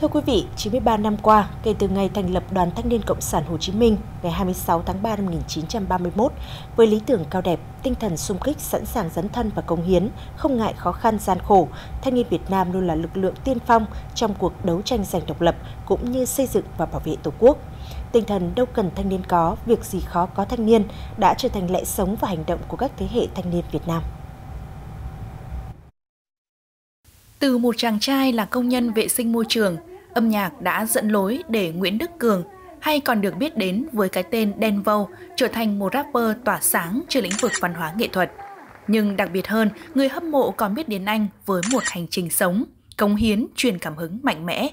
Thưa quý vị, 93 năm qua, kể từ ngày thành lập Đoàn Thanh niên Cộng sản Hồ Chí Minh ngày 26 tháng 3 năm 1931, với lý tưởng cao đẹp, tinh thần sung kích sẵn sàng dấn thân và công hiến, không ngại khó khăn gian khổ, thanh niên Việt Nam luôn là lực lượng tiên phong trong cuộc đấu tranh giành độc lập cũng như xây dựng và bảo vệ Tổ quốc. Tinh thần đâu cần thanh niên có, việc gì khó có thanh niên đã trở thành lẽ sống và hành động của các thế hệ thanh niên Việt Nam. Từ một chàng trai là công nhân vệ sinh môi trường, âm nhạc đã dẫn lối để Nguyễn Đức Cường, hay còn được biết đến với cái tên Đen Vâu, trở thành một rapper tỏa sáng trên lĩnh vực văn hóa nghệ thuật. Nhưng đặc biệt hơn, người hâm mộ còn biết đến anh với một hành trình sống, cống hiến, truyền cảm hứng mạnh mẽ.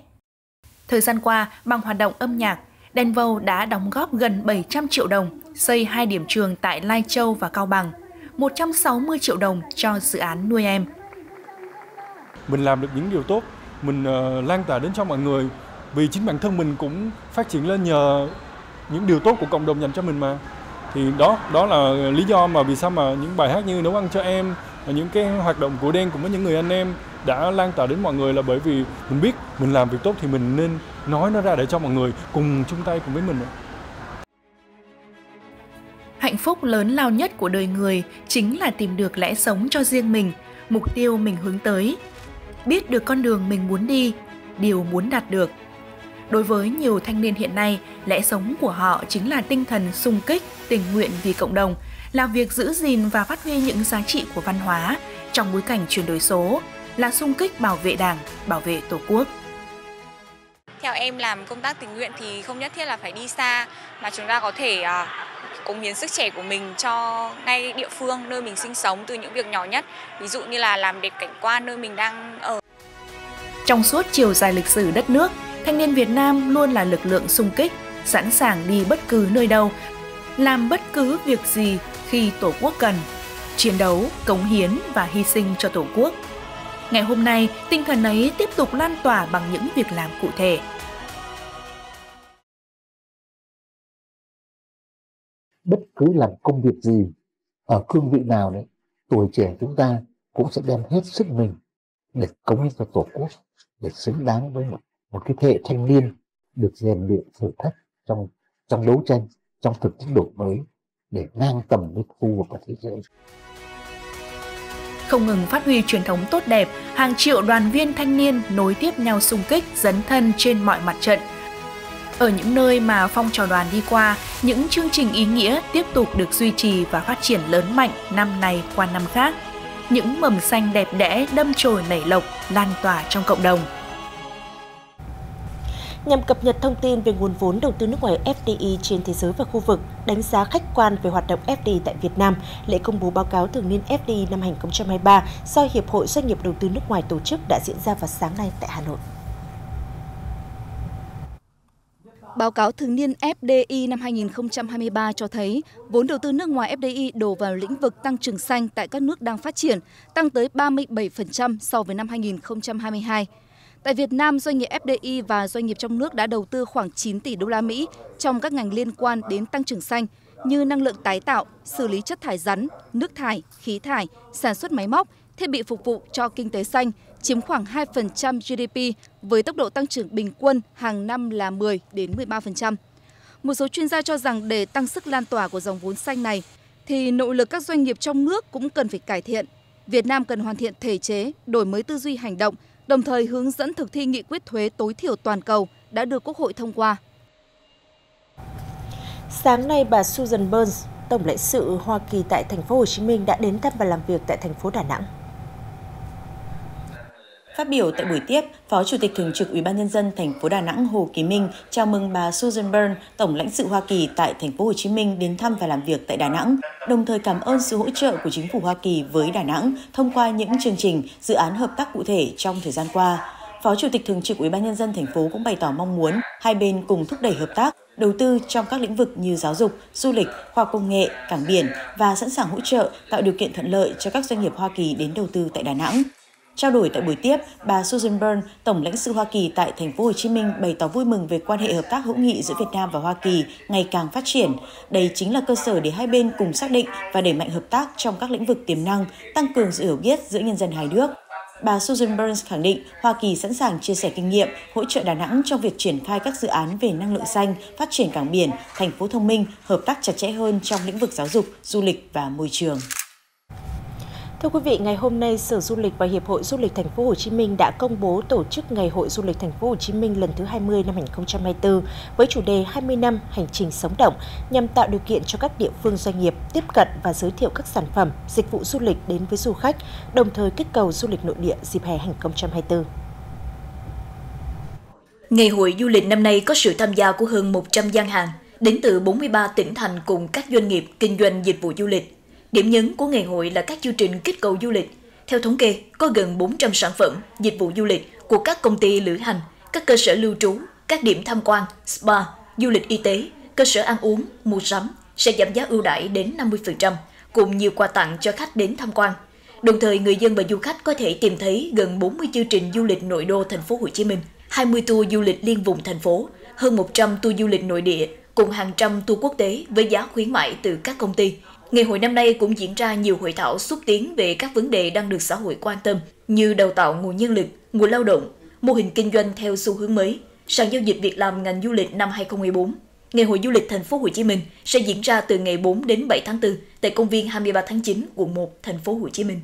Thời gian qua, bằng hoạt động âm nhạc, Đen Vâu đã đóng góp gần 700 triệu đồng, xây hai điểm trường tại Lai Châu và Cao Bằng, 160 triệu đồng cho dự án nuôi em – mình làm được những điều tốt. Mình uh, lan tỏa đến cho mọi người. Vì chính bản thân mình cũng phát triển lên nhờ những điều tốt của cộng đồng dành cho mình mà. Thì đó đó là lý do mà vì sao mà những bài hát như nấu ăn cho em những cái hoạt động của đen cùng với những người anh em đã lan tỏa đến mọi người là bởi vì mình biết mình làm việc tốt thì mình nên nói nó ra để cho mọi người cùng chung tay cùng với mình hạnh phúc lớn lao nhất của đời người chính là tìm được lẽ sống cho riêng mình mục tiêu mình hướng tới biết được con đường mình muốn đi, điều muốn đạt được. Đối với nhiều thanh niên hiện nay, lẽ sống của họ chính là tinh thần sung kích, tình nguyện vì cộng đồng, là việc giữ gìn và phát huy những giá trị của văn hóa trong bối cảnh chuyển đổi số, là sung kích bảo vệ Đảng, bảo vệ Tổ quốc. Theo em làm công tác tình nguyện thì không nhất thiết là phải đi xa mà chúng ta có thể ờ, cống hiến sức trẻ của mình cho ngay địa phương, nơi mình sinh sống từ những việc nhỏ nhất. Ví dụ như là làm đẹp cảnh quan nơi mình đang ở. Trong suốt chiều dài lịch sử đất nước, thanh niên Việt Nam luôn là lực lượng sung kích, sẵn sàng đi bất cứ nơi đâu, làm bất cứ việc gì khi tổ quốc cần, chiến đấu, cống hiến và hy sinh cho tổ quốc. Ngày hôm nay, tinh thần ấy tiếp tục lan tỏa bằng những việc làm cụ thể. Bất cứ làm công việc gì ở cương vị nào đấy tuổi trẻ chúng ta cũng sẽ đem hết sức mình để cống hiến cho tổ quốc để xứng đáng với một một cái thế hệ thanh niên được rèn luyện thử thách trong trong đấu tranh trong thực tiễn đổi mới để ngang tầm với khu vực và thế giới. Không ngừng phát huy truyền thống tốt đẹp, hàng triệu đoàn viên thanh niên nối tiếp nhau xung kích, dấn thân trên mọi mặt trận, ở những nơi mà phong trào đoàn đi qua, những chương trình ý nghĩa tiếp tục được duy trì và phát triển lớn mạnh năm này qua năm khác. Những mầm xanh đẹp đẽ đâm chồi nảy lộc lan tỏa trong cộng đồng. Nhằm cập nhật thông tin về nguồn vốn đầu tư nước ngoài FDI trên thế giới và khu vực, đánh giá khách quan về hoạt động FDI tại Việt Nam, lễ công bố báo cáo thường niên FDI năm 2023 do Hiệp hội Doanh nghiệp Đầu tư nước ngoài tổ chức đã diễn ra vào sáng nay tại Hà Nội. Báo cáo thường niên FDI năm 2023 cho thấy vốn đầu tư nước ngoài FDI đổ vào lĩnh vực tăng trưởng xanh tại các nước đang phát triển, tăng tới 37% so với năm 2022. Tại Việt Nam, doanh nghiệp FDI và doanh nghiệp trong nước đã đầu tư khoảng 9 tỷ đô la Mỹ trong các ngành liên quan đến tăng trưởng xanh như năng lượng tái tạo, xử lý chất thải rắn, nước thải, khí thải, sản xuất máy móc, thiết bị phục vụ cho kinh tế xanh, chiếm khoảng 2% GDP với tốc độ tăng trưởng bình quân hàng năm là 10 đến 13%. Một số chuyên gia cho rằng để tăng sức lan tỏa của dòng vốn xanh này thì nội lực các doanh nghiệp trong nước cũng cần phải cải thiện. Việt Nam cần hoàn thiện thể chế, đổi mới tư duy hành động, đồng thời hướng dẫn thực thi nghị quyết thuế tối thiểu toàn cầu đã được Quốc hội thông qua. Sáng nay, bà Susan Burns, Tổng lãnh sự Hoa Kỳ tại thành phố Hồ Chí Minh đã đến thăm và làm việc tại thành phố Đà Nẵng. Phát biểu tại buổi tiếp, Phó Chủ tịch Thường trực Ủy ban nhân dân thành phố Đà Nẵng Hồ Kỳ Minh chào mừng bà Susan Byrne, Tổng lãnh sự Hoa Kỳ tại thành phố Hồ Chí Minh đến thăm và làm việc tại Đà Nẵng, đồng thời cảm ơn sự hỗ trợ của chính phủ Hoa Kỳ với Đà Nẵng thông qua những chương trình, dự án hợp tác cụ thể trong thời gian qua. Phó Chủ tịch Thường trực Ủy ban nhân dân thành phố cũng bày tỏ mong muốn hai bên cùng thúc đẩy hợp tác, đầu tư trong các lĩnh vực như giáo dục, du lịch, khoa công nghệ, cảng biển và sẵn sàng hỗ trợ tạo điều kiện thuận lợi cho các doanh nghiệp Hoa Kỳ đến đầu tư tại Đà Nẵng. Trao đổi tại buổi tiếp, bà Susan Byrne, Tổng lãnh sự Hoa Kỳ tại thành phố Hồ Chí Minh bày tỏ vui mừng về quan hệ hợp tác hữu nghị giữa Việt Nam và Hoa Kỳ ngày càng phát triển. Đây chính là cơ sở để hai bên cùng xác định và đẩy mạnh hợp tác trong các lĩnh vực tiềm năng, tăng cường sự hiểu biết giữa nhân dân hai nước. bà Susan Burns khẳng định Hoa Kỳ sẵn sàng chia sẻ kinh nghiệm, hỗ trợ Đà Nẵng trong việc triển khai các dự án về năng lượng xanh, phát triển cảng biển, thành phố thông minh, hợp tác chặt chẽ hơn trong lĩnh vực giáo dục, du lịch và môi trường. Thưa quý vị, ngày hôm nay Sở Du lịch và Hiệp hội Du lịch Thành phố Hồ Chí Minh đã công bố tổ chức Ngày hội Du lịch Thành phố Hồ Chí Minh lần thứ 20 năm 2024 với chủ đề 20 năm hành trình sống động nhằm tạo điều kiện cho các địa phương doanh nghiệp tiếp cận và giới thiệu các sản phẩm, dịch vụ du lịch đến với du khách, đồng thời kích cầu du lịch nội địa dịp hè 2024. Ngày hội du lịch năm nay có sự tham gia của hơn 100 gian hàng đến từ 43 tỉnh thành cùng các doanh nghiệp kinh doanh dịch vụ du lịch Điểm nhấn của ngày hội là các chương trình kích cầu du lịch. Theo thống kê, có gần 400 sản phẩm, dịch vụ du lịch của các công ty lữ hành, các cơ sở lưu trú, các điểm tham quan, spa, du lịch y tế, cơ sở ăn uống, mua sắm sẽ giảm giá ưu đãi đến 50%, cùng nhiều quà tặng cho khách đến tham quan. Đồng thời, người dân và du khách có thể tìm thấy gần 40 chương trình du lịch nội đô thành phố Hồ Chí Minh, 20 tour du lịch liên vùng thành phố, hơn 100 tour du lịch nội địa cùng hàng trăm tour quốc tế với giá khuyến mại từ các công ty, Ngày hội năm nay cũng diễn ra nhiều hội thảo xúc tiến về các vấn đề đang được xã hội quan tâm như đào tạo nguồn nhân lực, nguồn lao động, mô hình kinh doanh theo xu hướng mới, sàn giao dịch việc làm ngành du lịch năm 2014. Ngày hội du lịch thành phố Hồ Chí Minh sẽ diễn ra từ ngày 4 đến 7 tháng 4 tại công viên 23 tháng 9, quận 1, thành phố Hồ Chí Minh.